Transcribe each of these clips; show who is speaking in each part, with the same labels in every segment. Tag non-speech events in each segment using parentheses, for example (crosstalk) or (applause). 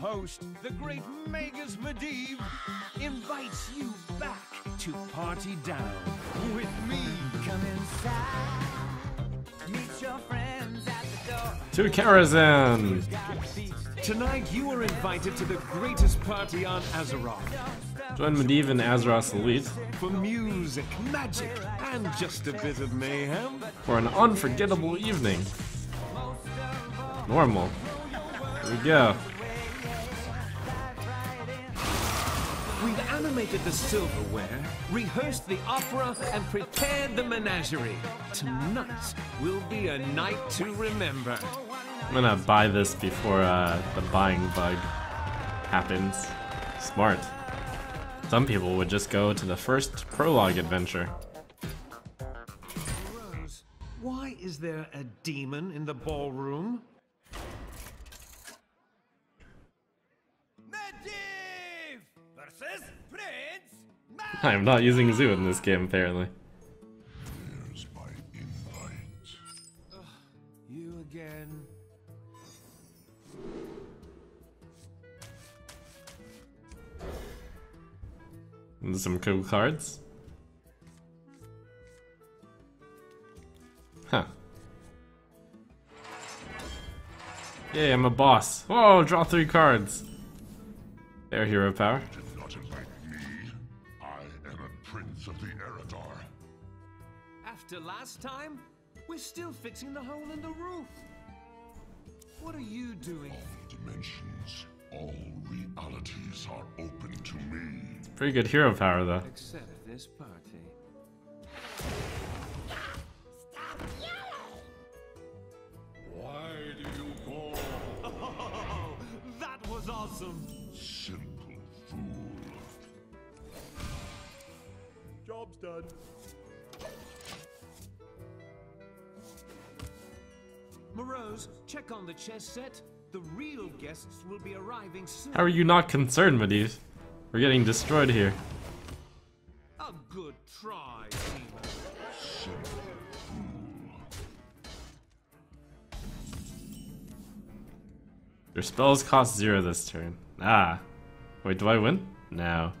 Speaker 1: host, the great Magus Medivh, invites you back to party down with me.
Speaker 2: Come inside, meet your friends at the door.
Speaker 3: To Karazhan!
Speaker 1: Tonight, you are invited to the greatest party on Azeroth
Speaker 3: Join Medivh and Azeroth's Elite
Speaker 1: for music, magic, and just a bit of mayhem.
Speaker 3: for an unforgettable evening. Normal. Here we go.
Speaker 1: Animated the silverware, rehearsed the opera, and prepared the menagerie. Tonight will be a night to remember.
Speaker 3: I'm gonna buy this before uh, the buying bug happens. Smart. Some people would just go to the first prologue adventure.
Speaker 1: Rose, why is there a demon in the ballroom? (laughs)
Speaker 3: I am not using Zoo in this game, apparently.
Speaker 4: Here's my invite.
Speaker 1: You again.
Speaker 3: And some cool cards. Huh. Yay, I'm a boss. Whoa, draw three cards. Their hero power.
Speaker 1: Last time, we're still fixing the hole in the roof. What are you doing?
Speaker 4: All Dimensions. All realities are open to me.
Speaker 3: Pretty good hero power, though.
Speaker 1: Except this party.
Speaker 4: Why do you call? (laughs)
Speaker 1: Oh, that was awesome.
Speaker 4: Simple fool.
Speaker 5: Job's done.
Speaker 1: Moroes, check on the chess set. The real guests will be arriving soon.
Speaker 3: How are you not concerned, Medivh? We're getting destroyed here.
Speaker 1: A good try, demon.
Speaker 4: Simple fool.
Speaker 3: Your spells cost zero this turn. Ah. Wait, do I win? No.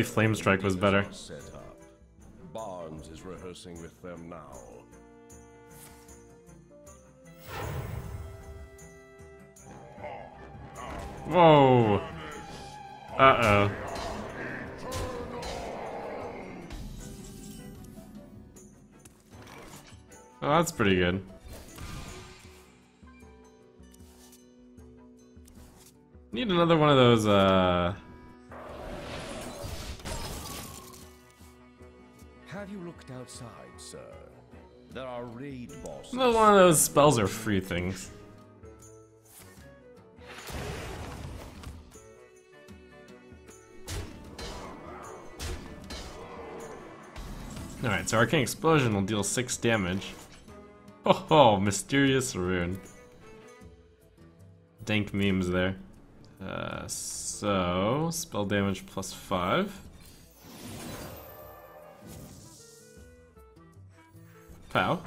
Speaker 3: Maybe Flame Strike was better.
Speaker 6: Barnes is rehearsing with them now.
Speaker 3: Whoa! Uh-oh. Oh, that's pretty good. Need another one of those, uh...
Speaker 6: Have you looked outside, sir? There are raid bosses.
Speaker 3: Another one of those spells are free things. Alright, so Arcane Explosion will deal 6 damage. Oh, oh mysterious rune. Dank memes there. Uh, so, spell damage plus 5. Pow.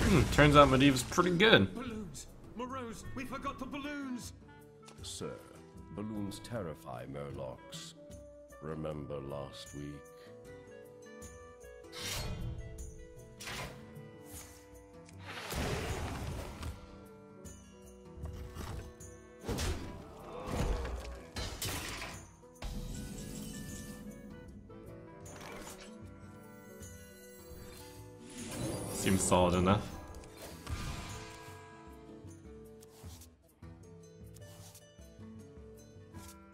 Speaker 3: Hmm, turns out Medivh's pretty good.
Speaker 1: Balloons! Moroes, we forgot the balloons!
Speaker 6: Sir, balloons terrify Murlocs. Remember last week?
Speaker 3: Solid enough.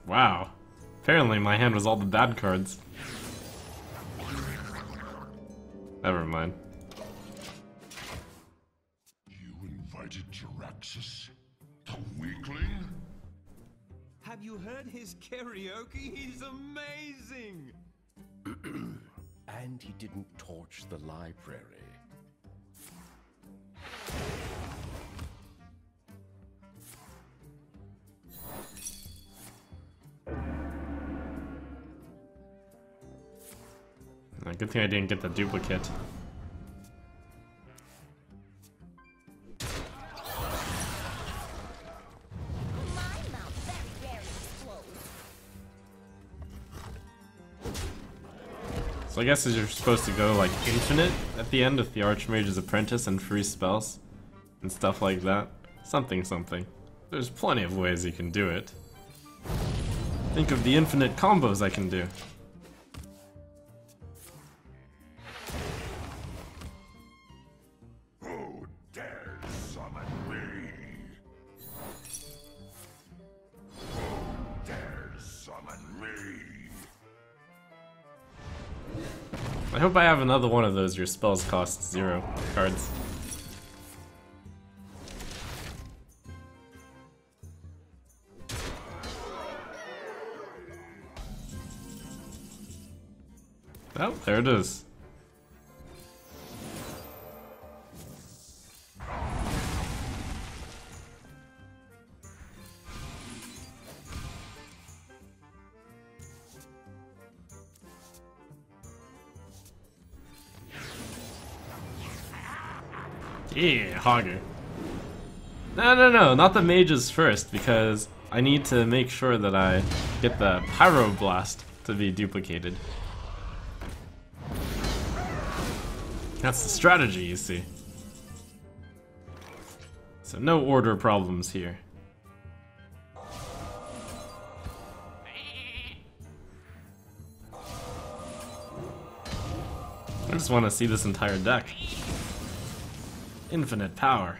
Speaker 3: Wow. Apparently my hand was all the bad cards. Never mind.
Speaker 4: You invited Jaraxxus? The weakling?
Speaker 1: Have you heard his karaoke? He's amazing! (clears throat)
Speaker 6: And he didn't torch the library.
Speaker 3: Good thing I didn't get the duplicate. So I guess you're supposed to go like infinite at the end with the Archmage's Apprentice and free spells and stuff like that. Something something. There's plenty of ways you can do it. Think of the infinite combos I can do. Hope I have another one of those your spells cost zero cards. Oh, there it is. Hogger. No, no, no, not the mages first, because I need to make sure that I get the Pyroblast to be duplicated. That's the strategy, you see. So no order problems here. I just want to see this entire deck. Infinite power.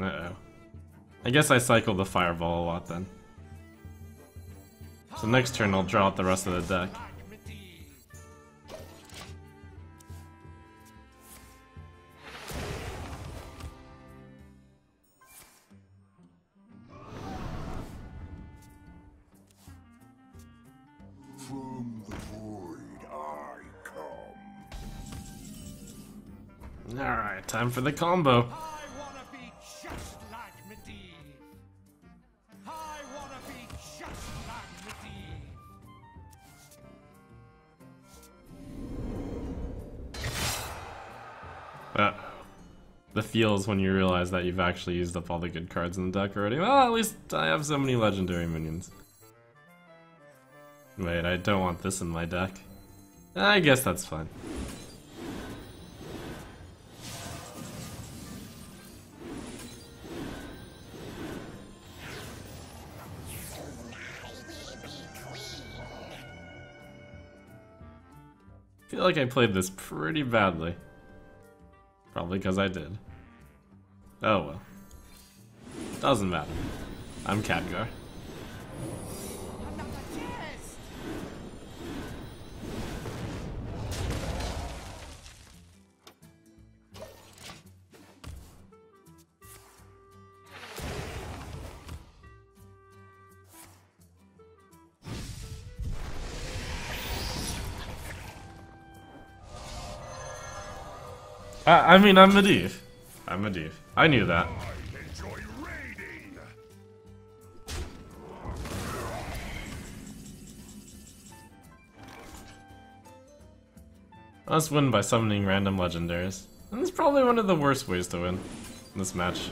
Speaker 3: Uh-oh. I guess I cycle the fireball a lot then. So next turn I'll draw out the rest of the deck.
Speaker 5: Just like Medivh.
Speaker 3: Uh, the feels when you realize that you've actually used up all the good cards in the deck already. Well, at least I have so many legendary minions. Wait, I don't want this in my deck. I guess that's fine. Feel like I played this pretty badly. Probably because I did. Oh well. Doesn't matter. I'm Khadgar. I, I mean, I'm Medivh. I'm Medivh. I knew that. Let's win by summoning random legendaries. And it's probably one of the worst ways to win in this match.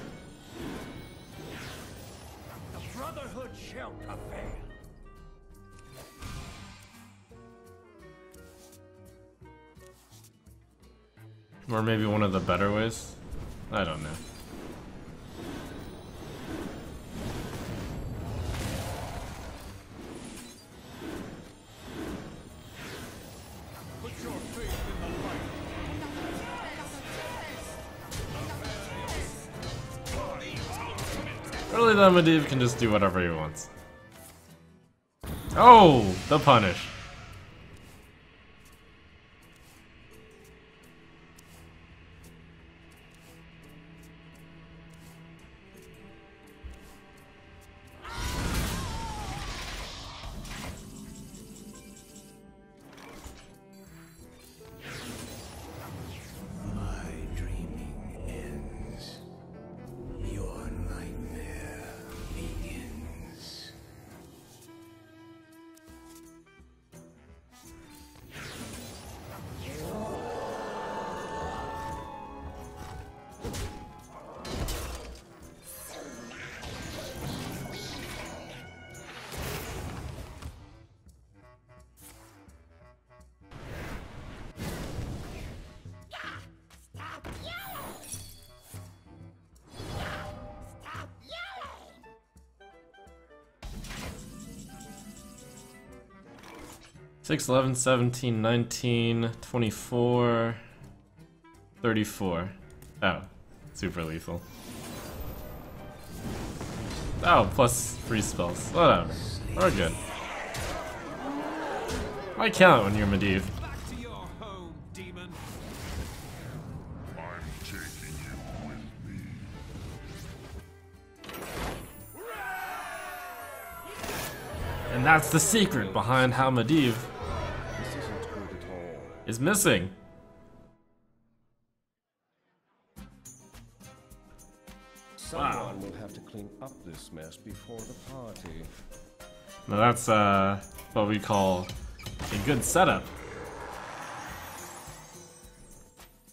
Speaker 3: Really, that Medivh can just do whatever he wants. Oh, the punish. 6, 11, 17, 19, 24, 34. Oh, super lethal. Oh, plus free spells. Whatever. We're good. Why count when you're Medivh? That's the secret behind how Medivh
Speaker 6: isn't good at all.
Speaker 3: is missing.
Speaker 6: Someone will have to clean up this mess before the party.
Speaker 3: Now that's uh, what we call a good setup.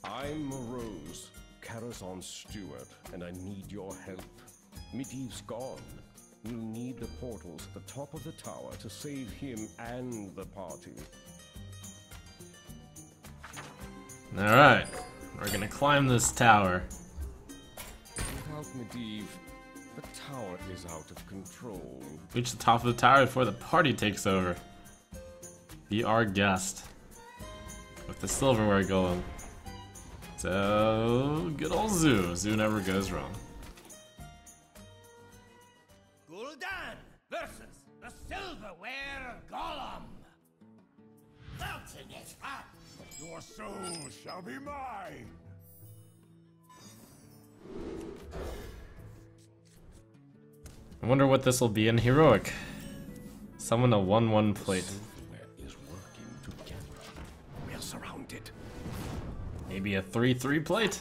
Speaker 6: I'm Moroes, Karazhan's steward, and I need your help. Medivh's gone. We'll need the portals at the top of the tower to save him and the party.
Speaker 3: Alright, we're gonna climb this tower.
Speaker 6: Without Medivh, the tower is out of control.
Speaker 3: Reach the top of the tower before the party takes over. Be our guest. With the silverware golem. So, good old Zoo. Zoo never goes wrong.
Speaker 4: Your soul shall be mine.
Speaker 3: I wonder what this will be in Heroic. Summon a 1-1 plate.
Speaker 6: Silverware is working together. We're surrounded.
Speaker 3: Maybe a 3-3 plate?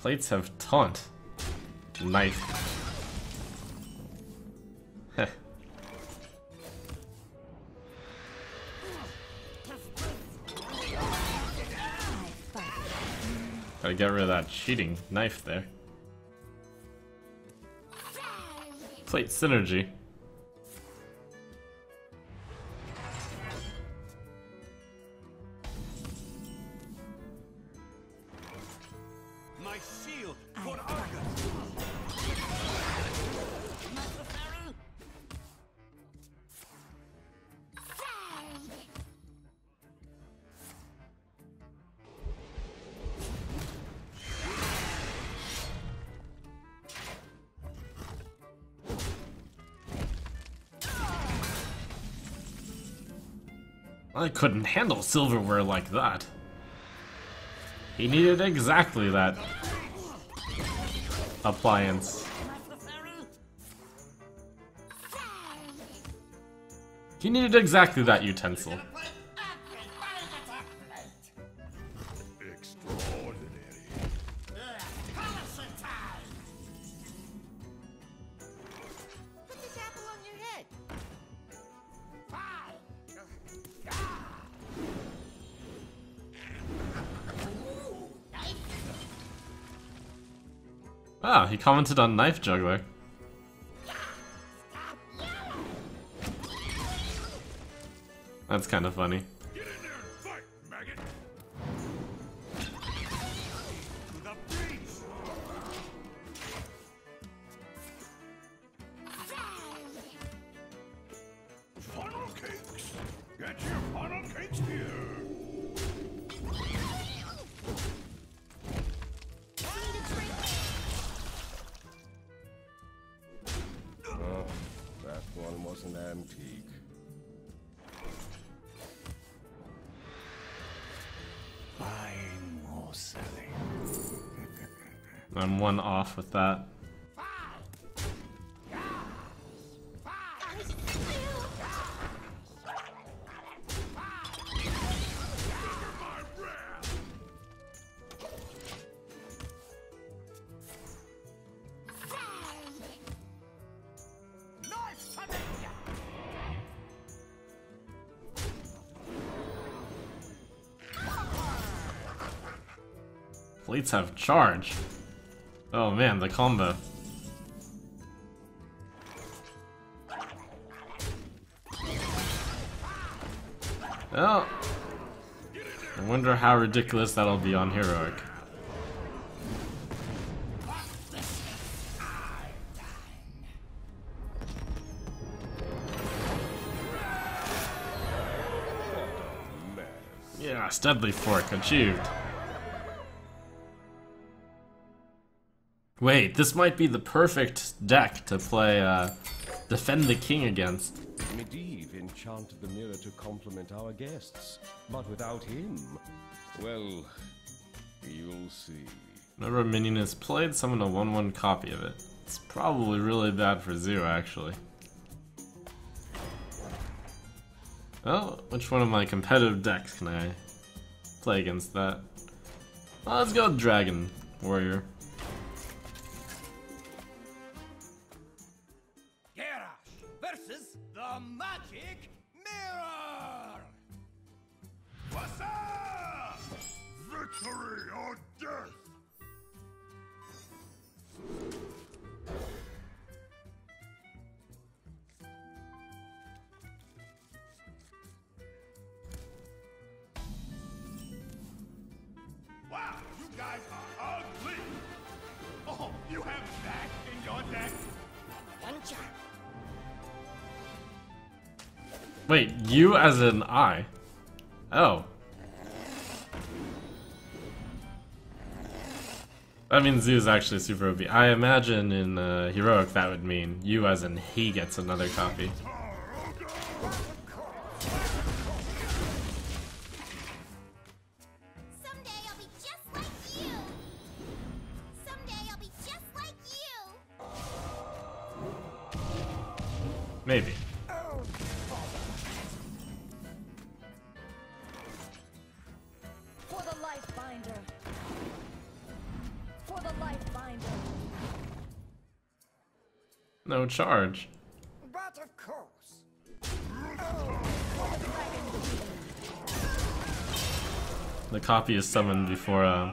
Speaker 3: Plates have taunt. Knife. (laughs) Gotta get rid of that cheating knife there. Plate synergy. Couldn't handle silverware like that. He needed exactly that appliance. He needed exactly that utensil. Ah, he commented on Knife Juggler. That's kind of funny. With that. Plates have charge. Oh man, the combo. Oh! I wonder how ridiculous that'll be on Heroic. Yes, Deadly Fork achieved. Wait, this might be the perfect deck to play uh, Defend the King against.
Speaker 6: Medivh enchanted the mirror to complement our guests, but without him, well, you'll see.
Speaker 3: Whenever a minion is played, summon a 1-1 copy of it. It's probably really bad for Zero, actually. Well, which one of my competitive decks can I play against that? Well, let's go Dragon Warrior.
Speaker 5: The Magic Mirror! What's up?
Speaker 4: Victory or death!
Speaker 3: Wait, you as an I? Oh. That means Zoo's actually super OP. I imagine in uh, Heroic that would mean you as in he gets another copy. No charge.
Speaker 5: But of course.
Speaker 7: The.
Speaker 3: Copy is summoned before uh,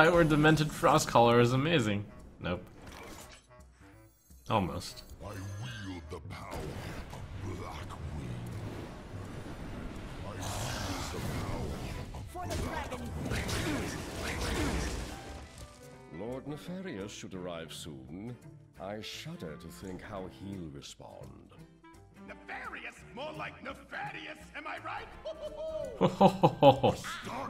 Speaker 3: fight where Demented Frostcaller is amazing. Nope. Almost.
Speaker 4: I wield the power of Blackwing. I wield the power of
Speaker 7: For the dragon.
Speaker 6: Lord Nefarian should arrive soon. I shudder to think how he'll respond.
Speaker 5: Nefarian, more like nefarious, am I right? (laughs) (laughs)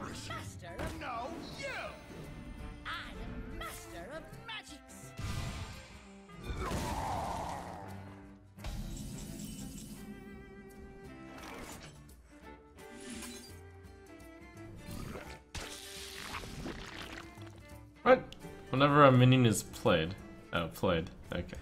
Speaker 3: Whenever a minion is played. Oh, played. Okay.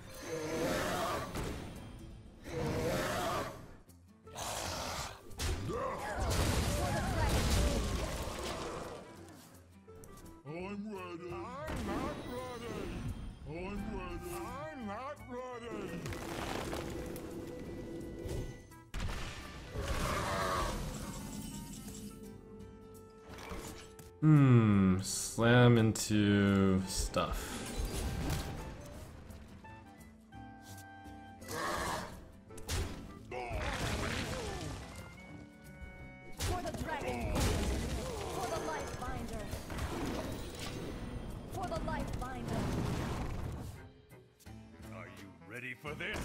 Speaker 4: Ready
Speaker 7: for
Speaker 5: this?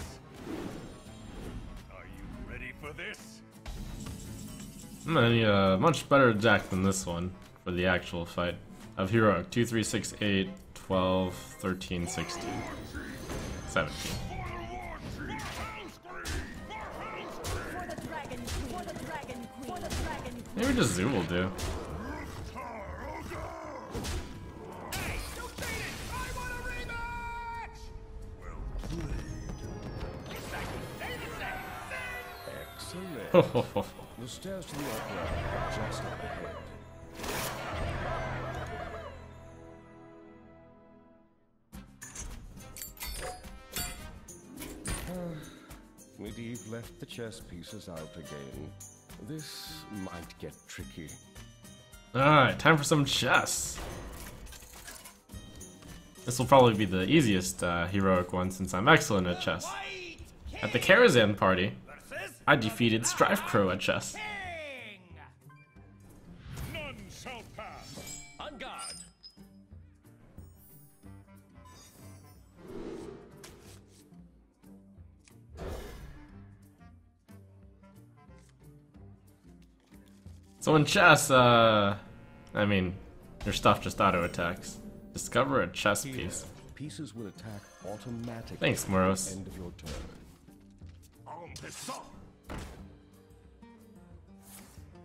Speaker 5: Are you ready for this?
Speaker 3: I need a much better deck than this one for the actual fight. Of Heroic 2, 3, 6, 8, 12, 13, 16, 17.
Speaker 7: For the dragon queen. For the dragon queen. For the dragon queen.
Speaker 3: Maybe just Zoo will do.
Speaker 5: Hey, you beat it! I want a rematch! Well played. (laughs) Say the!
Speaker 6: The stairs to the opera are just up ahead. Left the chess pieces out again. This might get tricky.
Speaker 3: Alright, time for some chess. This will probably be the easiest uh, heroic one since I'm excellent at chess. At the Karazhan party, I defeated Strifecrow at chess. So in chess, uh, I mean, your stuff just auto attacks. Discover a chess piece.
Speaker 6: pieces will attack automatically
Speaker 3: Thanks,
Speaker 6: Moroes. end of your turn.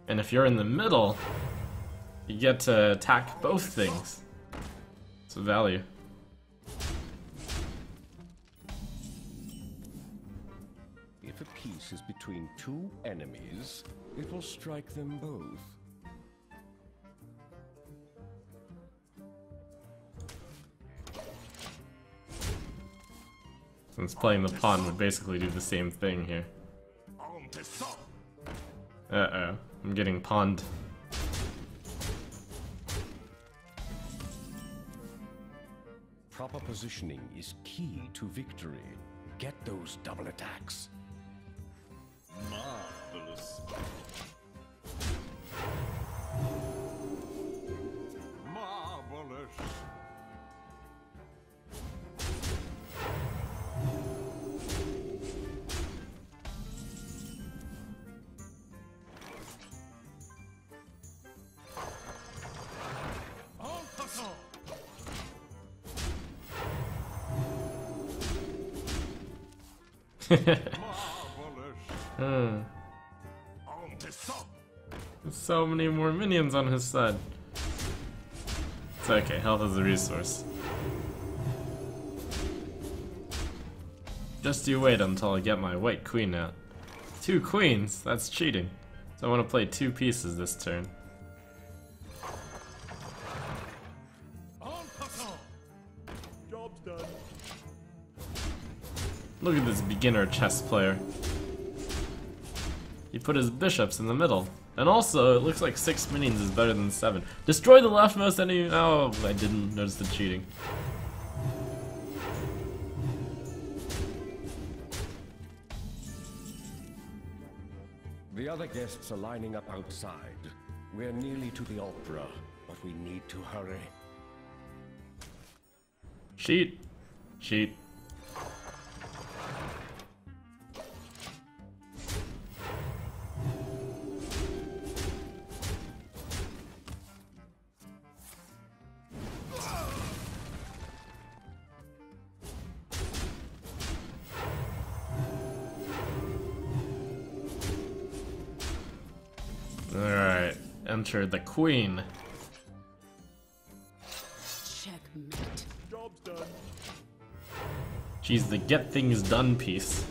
Speaker 3: And if you're in the middle, you get to attack both things. It's a value.
Speaker 6: Between two enemies, it will strike them both.
Speaker 3: Since playing the pawn would basically do the same thing here. Uh-oh. I'm getting pawned.
Speaker 6: Proper positioning is key to victory. Get those double attacks.
Speaker 5: Marvelous. Marvelous. En passant. Marvelous.
Speaker 3: Hmm.
Speaker 5: Passant.
Speaker 3: So many more minions on his side. It's okay, health is a resource. Just you wait until I get my white queen out. Two queens? That's cheating. So I want to play two pieces this turn. Look at this beginner chess player. He put his bishops in the middle. And also, it looks like six minions is better than seven. Destroy the leftmost enemy. Oh, I didn't notice the cheating.
Speaker 6: The other guests are lining up outside. We're nearly to the opera, but we need to hurry.
Speaker 3: Cheat. Cheat. The queen.
Speaker 7: Checkmate.
Speaker 5: Job's done.
Speaker 3: She's the get things done piece.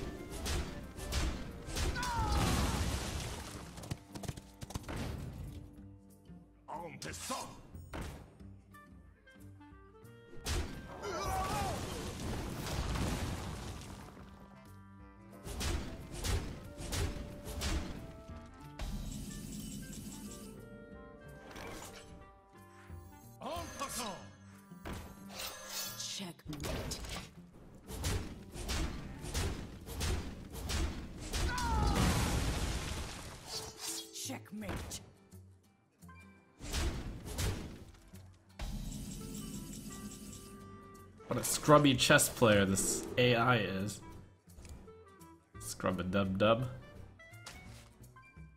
Speaker 7: Checkmate.
Speaker 3: What a scrubby chess player this AI is. Scrub a dub dub.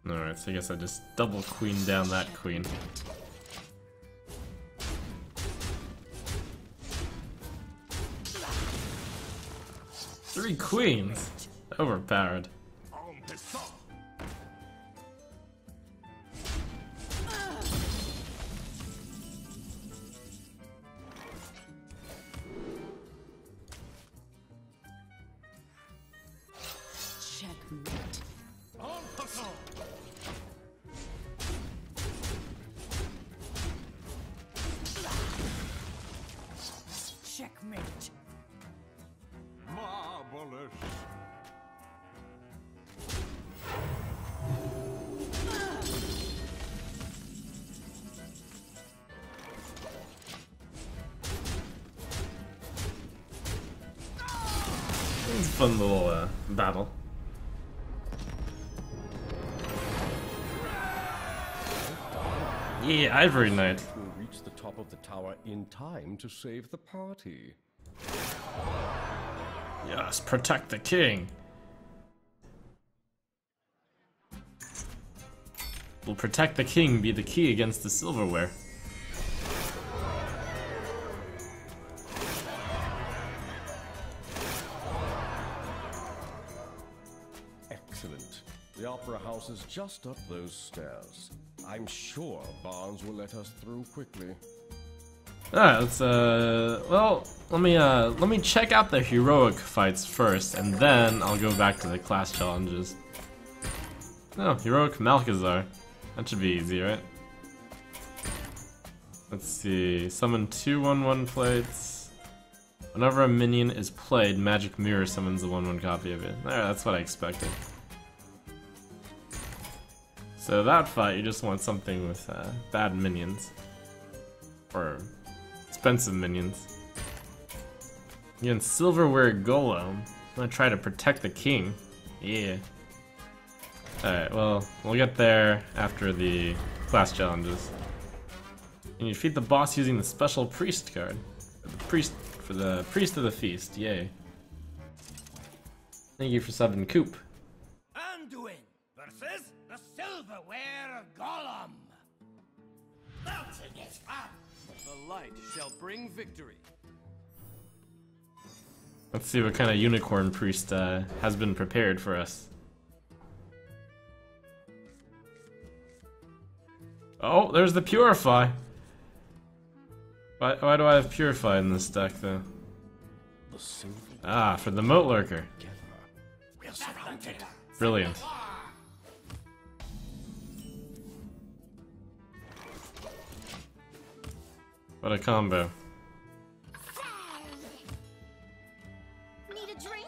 Speaker 3: Alright, so I guess I just double queen down that queen. Three queens? Overpowered. Yeah, Ivory Knight.
Speaker 6: will reach the top of the tower in time to save the party.
Speaker 3: Yes, protect the king. Will protect the king be the key against the silverware?
Speaker 6: House is just up those stairs. I'm sure Barnes will let us through quickly.
Speaker 3: Alright, let's uh well let me uh let me check out the heroic fights first and then I'll go back to the class challenges. Oh, heroic Malchezaar. That should be easy, right? Let's see. Summon two 1-1 plates. Whenever a minion is played, Magic Mirror summons a 1-1 copy of it. There, that's what I expected. So that fight, you just want something with uh, bad minions. Or expensive minions. Against Silverware Golem. I'm gonna try to protect the king. Yeah. Alright, well, we'll get there after the class challenges. And you defeat the boss using the special priest card. For the priest for the priest of the feast, yay. Thank you for subbing Coop.
Speaker 5: Anduin versus the Silverware Golem. Is fun. The light shall bring victory.
Speaker 3: Let's see what kind of unicorn priest uh, has been prepared for us. Oh, there's the Purify. Why, why do I have Purify in this deck, though? Ah, for the Moat Lurker.
Speaker 6: together.
Speaker 5: We're surrounded.
Speaker 3: Brilliant. What a combo.
Speaker 8: Need a drink?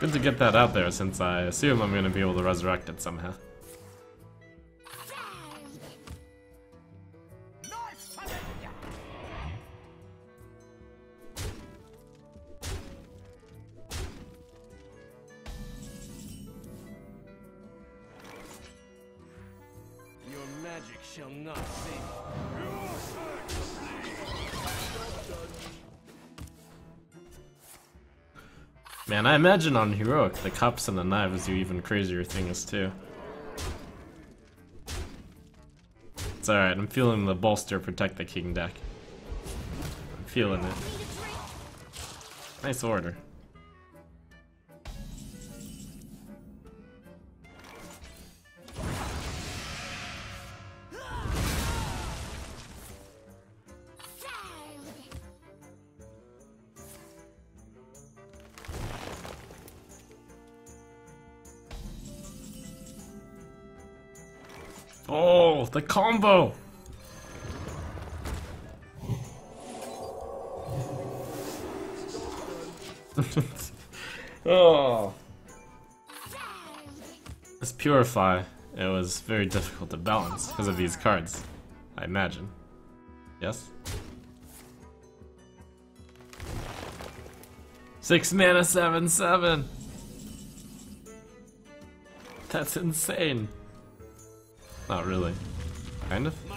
Speaker 3: Good to get that out there since I assume I'm going to be able to resurrect it somehow. Man, I imagine on Heroic, the cups and the knives do even crazier things too. It's alright, I'm feeling the bolster protect the king deck. I'm feeling it. Nice order. Combo! (laughs) oh. This Purify, it was very difficult to balance because of these cards, I imagine. Yes? Six mana, seven, seven! That's insane. Not really. Kind of?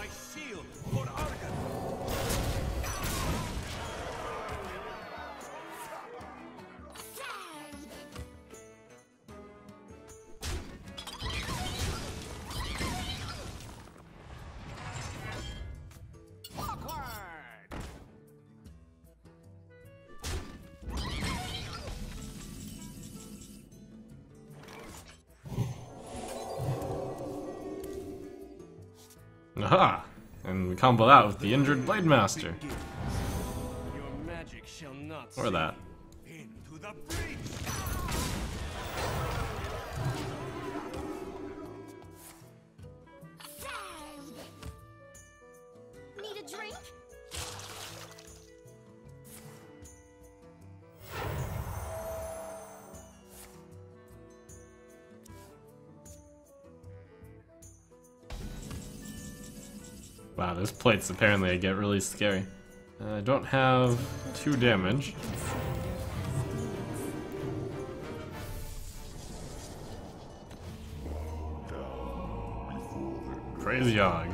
Speaker 3: And combo that with the injured Blade Master.
Speaker 5: Your magic shall not
Speaker 3: Or that. Wow, those plates apparently get really scary. Uh, I don't have two damage. Crazy Hog.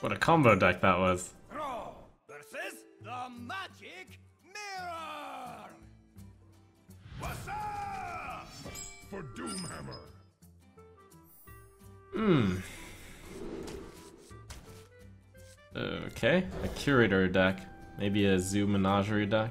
Speaker 3: What a combo deck that was.
Speaker 5: Thrall versus the magic mirror! What's up?
Speaker 4: For Doomhammer.
Speaker 3: Okay, a Curator deck. Maybe a Zoo Menagerie deck.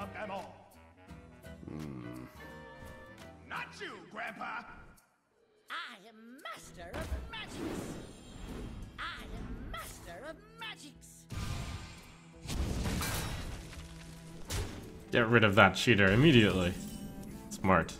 Speaker 5: Of them all? Not you, Grandpa!
Speaker 7: I am master of magics. Master of magics.
Speaker 3: Get rid of that cheater immediately. Smart.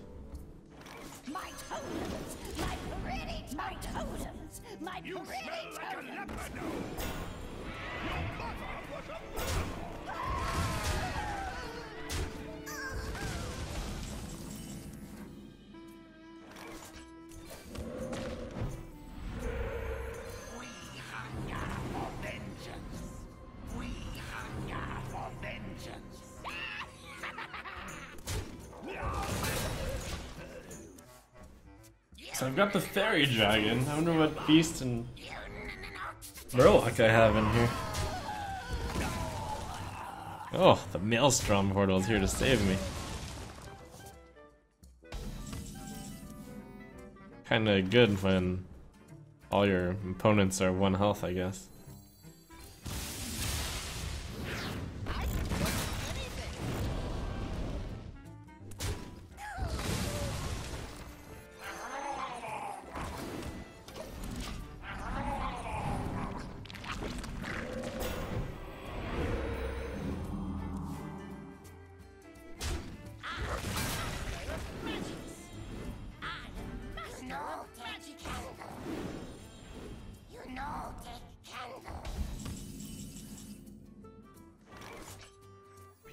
Speaker 3: Got the Fairy Dragon. I wonder what beast and Murloc I have in here. Oh, the Maelstrom Portal is here to save me. Kinda good when all your opponents are one health, I guess.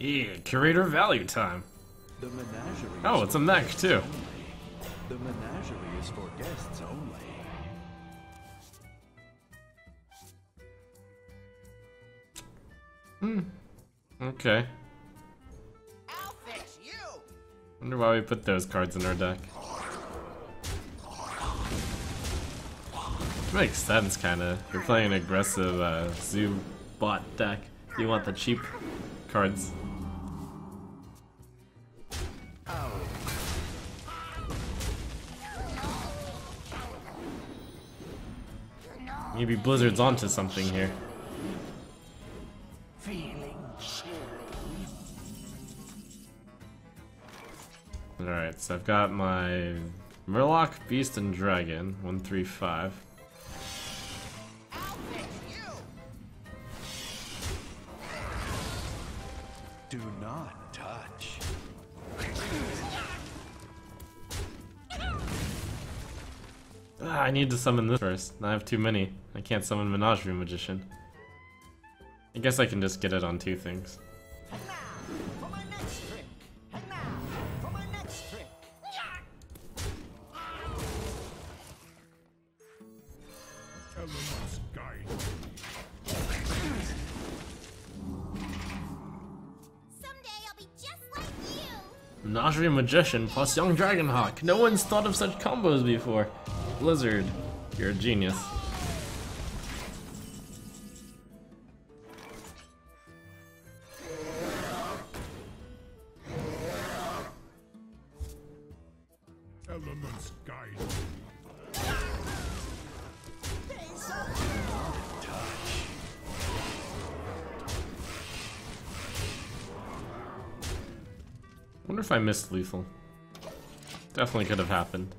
Speaker 3: Yeah, Curator value time.
Speaker 9: The menagerie.
Speaker 3: Oh, it's a mech too.
Speaker 9: only. The menagerie is for guests only.
Speaker 3: Okay.
Speaker 2: I'll fix you.
Speaker 3: Wonder why we put those cards in our deck. Makes sense, kinda. You're playing an aggressive uh, zoo bot deck. You want the cheap cards. Maybe Blizzard's onto something here. Alright, so I've got my Murloc, Beast, and Dragon. One, three, five. I need to summon this first. I have too many. I can't summon Menagerie Magician. I guess I can just get it on two things. Menagerie Magician plus Young Dragonhawk. No one's thought of such combos before. Blizzard, you're a genius.
Speaker 4: Elements guide
Speaker 3: wonder if I missed lethal. Definitely could have happened.